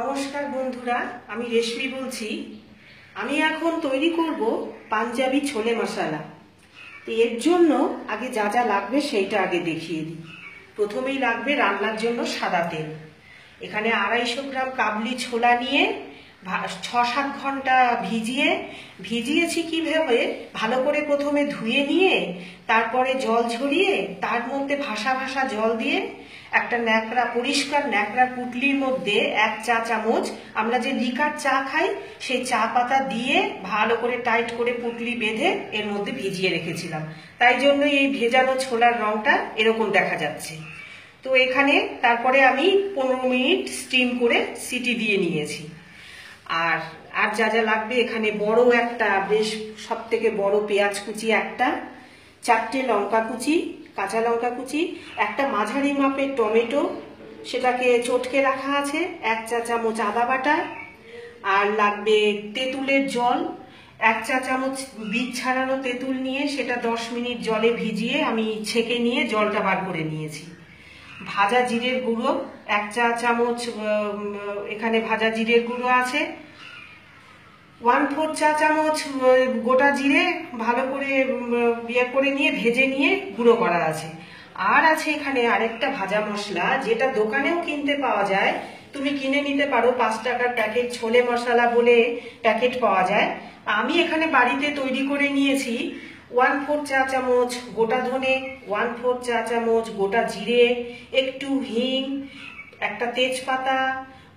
নমস্কার বন্ধুরা, আমি রেশমি বলছি। আমি এখন তৈরি করব পাঞ্জাবি ছোলে মশলা। তো এর জন্য আগে যা যা লাগবে সেইটা আগে দেখিয়ে দিই। প্রথমেই লাগবে রান্নার জন্য সাদা তেল। এখানে আড়াইশো গ্রাম কাবলি ছোলা নিয়ে ছ সাত ঘণ্টা ভিজিয়ে, ভিজিয়েছি কীভাবে? ভালো করে প্রথমে ধুয়ে নিয়ে, তারপরে জল ঝরিয়ে, তার মধ্যে ভাসা ভাসা জল দিয়ে একটা ন্যাকড়া, পরিষ্কার ন্যাকড়া পুটলির মধ্যে এক চা চামচ, আমরা যে লিকার চা খাই, সেই চা পাতা দিয়ে ভালো করে টাইট করে পুটলি বেঁধে এর মধ্যে ভিজিয়ে রেখেছিলাম। তাই জন্য এই ভেজানো ছোলার রংটা এরকম দেখা যাচ্ছে। তো এখানে তারপরে আমি পনেরো মিনিট স্টিম করে সিটি দিয়ে নিয়েছি। আর আর যা যা লাগবে এখানে বড় একটা, বেশ সব থেকে বড় পেঁয়াজ কুচি একটা, চারটে লঙ্কা কুচি কাঁচা লঙ্কা কুচি, একটা মাঝারি মাপের টমেটো, সেটাকে চটকে রাখা আছে, এক চা চামচ আদা বাটা, আর লাগবে তেঁতুলের জল। এক চা চামচ বীজ ছাড়ানো তেঁতুল নিয়ে সেটা দশ মিনিট জলে ভিজিয়ে আমি ছেঁকে নিয়ে জলটা বার করে নিয়েছি। ভাজা জিরের গুঁড়ো, এক চা চামচ এখানে ভাজা জিরের গুঁড়ো আছে। ওয়ান ফোর চা চামচ গোটা জিরে ভালো করে ইয়ে করে নিয়ে, ভেজে নিয়ে গুঁড়ো করা আছে। আর আছে এখানে আরেকটা ভাজা মশলা, যেটা দোকানেও কিনতে পাওয়া যায়। তুমি কিনে নিতে পারো, পাঁচ টাকার প্যাকেট ছোলে মশলা বলে প্যাকেট পাওয়া যায়। আমি এখানে বাড়িতে তৈরি করে নিয়েছি ওয়ান ফোর চা চামচ গোটা ধনে ওয়ান ফোর চা চামচ গোটা জিরে, একটু হিং, একটা তেজপাতা,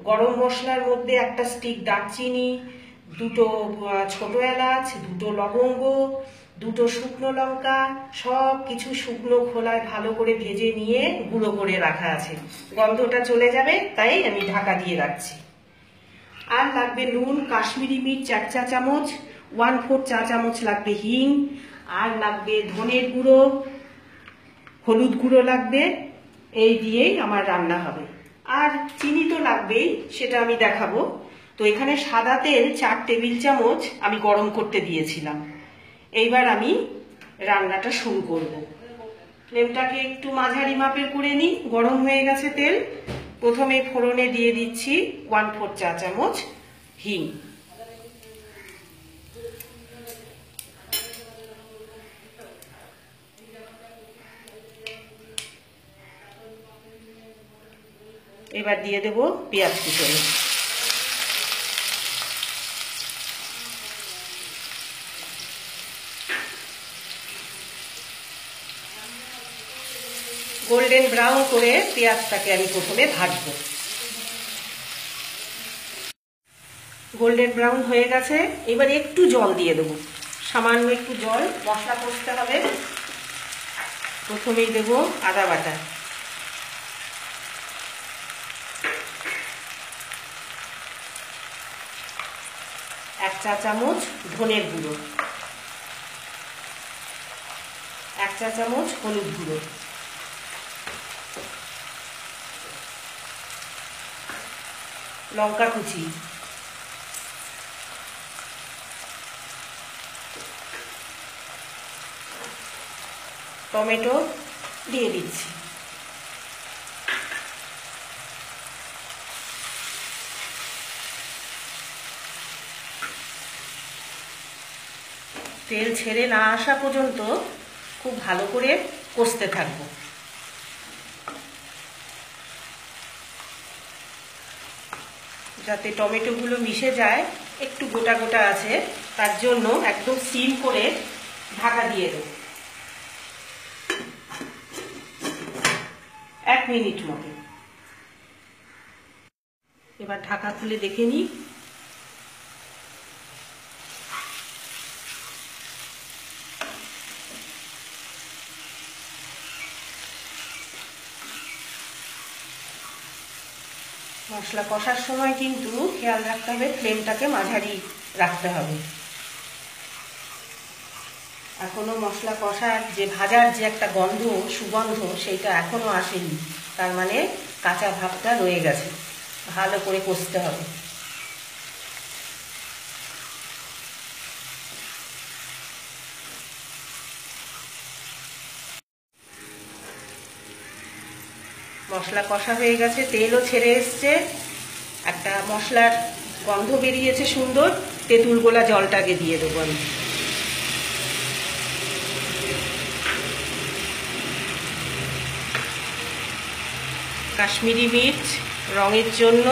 গরম মশলার মধ্যে একটা স্টিক দারচিনি দুটো ছোট এলাচ, দুটো লবঙ্গ, দুটো শুকনো লঙ্কা, সব কিছু শুকনো খোলায় ভালো করে ভেজে নিয়ে গুঁড়ো করে রাখা আছে। গন্ধটা চলে যাবে, তাই আমি ঢাকা দিয়ে রাখছি। আর লাগবে নুন, কাশ্মীরি মির্চ এক চা চামচ ওয়ান ফোর চা চামচ লাগবে হিং, আর লাগবে ধনের গুঁড়ো, হলুদ গুঁড়ো লাগবে, এই দিয়েই আমার রান্না হবে। আর চিনি তো লাগবেই, সেটা আমি দেখাবো। তো এখানে সাদা তেল, চার টেবিল চামচ আমি গরম করতে দিয়েছিলাম। এইবার আমি রান্নাটা শুরু করব। ফ্লেমটাকে একটু মাঝারি মাপের করে নিই। গরম হয়ে গেছে তেল। প্রথমে ফোড়নে দিয়ে দিচ্ছি ওয়ান ফোর চা চামচ হিং। এবার দিয়ে দেব পেঁয়াজ কুচনো। গোল্ডেন ব্রাউন করে পেঁয়াজটাকে আমি প্রথমে ভাজবো। গোল্ডেন ব্রাউন হয়ে গেছে, এবার একটু জল দিয়ে দেবো। সামান্য একটু জল, মশলা কষতে হবে। প্রথমেই দেব আদা বাটা। এক চা চামচ ধনের গুঁড়ো। এক চা চামচ হলুদ গুঁড়ো। লঙ্কা কুচি। টমেটো দিয়ে দিচ্ছি। তেল ছেড়ে না আসা পর্যন্ত খুব ভালো করে কষতে থাকব। যাতে টমেটোগুলো মিশে যায়, একটু গোটা গোটা আছে, তার জন্য একদম সিম করে ঢাকা দিয়ে দেব। এক মিনিট মতো। এবার ঢাকা খুলে দেখে নিই। মশলা কষার সময় কিন্তু খেয়াল রাখতে হবে ফ্লেমটাকে মাঝারি রাখতে হবে। এখনও মশলা কষার যে ভাজার যে একটা গন্ধ, সুগন্ধ সেইটা এখনও আসেনি। তার মানে কাঁচা ভাবটা রয়ে গেছে। ভালো করে কষতে হবে। মশলা কষা হয়ে গেছে, তেলও ছেড়ে এসছে। একটা মশলার গন্ধ বেরিয়েছে সুন্দর। তেঁতুল গোলা জলটাকে দিয়ে দেবো আমি। কাশ্মীরি মির্চ রঙের জন্য।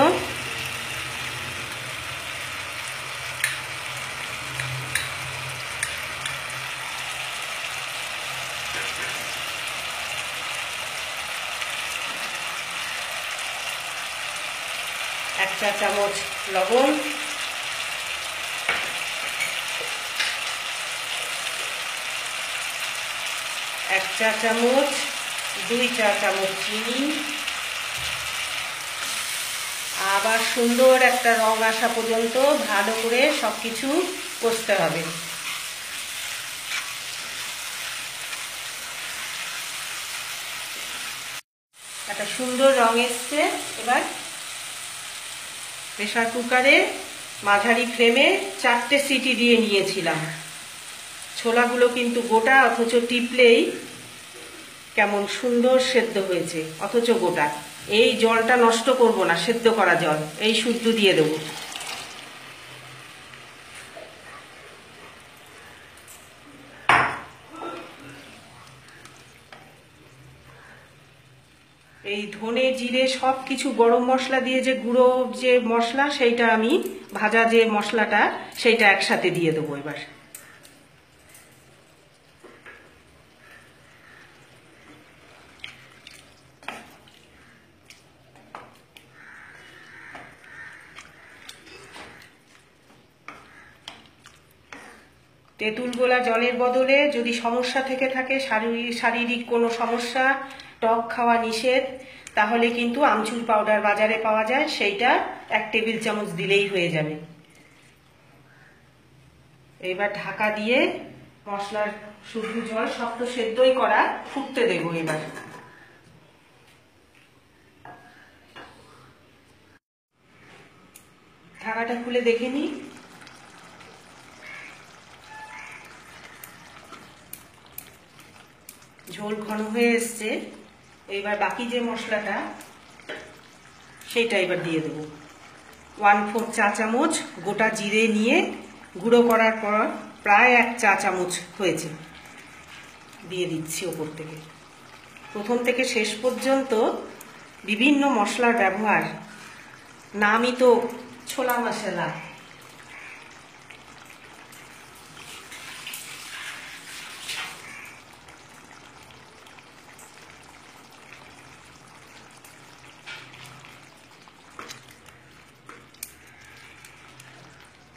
এক চা চামচ লবণ। এক চা চামচ, দুই চা চামচ চিনি। আবার সুন্দর একটা রং আসা পর্যন্ত ভালো করে সব কিছু কষতে হবে। একটা সুন্দর রং এসছে। এবার প্রেশার কুকারে মাঝারি ফ্লেমে চারটে সিটি দিয়ে নিয়েছিলাম। ছোলাগুলো কিন্তু গোটা, অথচ টিপলেই কেমন সুন্দর সেদ্ধ হয়েছে, অথচ গোটা। এই জলটা নষ্ট করব না, সেদ্ধ করা জল। এই শুদ্ধ দিয়ে দেবো এই ধনে, জিরে সব কিছু গরম মশলা দিয়ে যে গুঁড়ো যে মশলা, সেইটা আমি ভাজা যে মশলাটা, সেইটা একসাথে দিয়ে দেবো এবার। তেঁতুল গোলা জলের বদলে যদি সমস্যা থেকে থাকে শারীরিক শারীরিক কোনো সমস্যা, টক খাওয়া নিষেধ তাহলে কিন্তু আমচুর পাউডার বাজারে পাওয়া যায়, সেইটা এক টেবিল চামচ দিলেই হয়ে যাবে। এবার ঢাকা দিয়ে মশলার শুধু জল শক্ত সেদ্ধই করা ফুটতে দেবো এবার। ঢাকাটা খুলে দেখে নিই। ঝোল ঘন হয়ে এসছে। এবার বাকি যে মশলাটা সেইটা এবার দিয়ে দেবো। ওয়ান ফোর চা চামচ গোটা জিরে নিয়ে গুঁড়ো করার পর প্রায় এক চা চামচ হয়েছে। দিয়ে দিচ্ছি ওপর থেকে। প্রথম থেকে শেষ পর্যন্ত বিভিন্ন মশলার ব্যবহার নামই তো ছোলা মশলা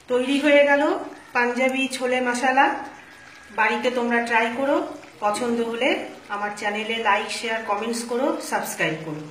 তৈরি হয়ে গেল পাঞ্জাবি ছোলে মশালা। বাড়িতে তোমরা ট্রাই করো। পছন্দ হলে আমার চ্যানেলে লাইক শেয়ার কমেন্টস করো সাবস্ক্রাইব করো।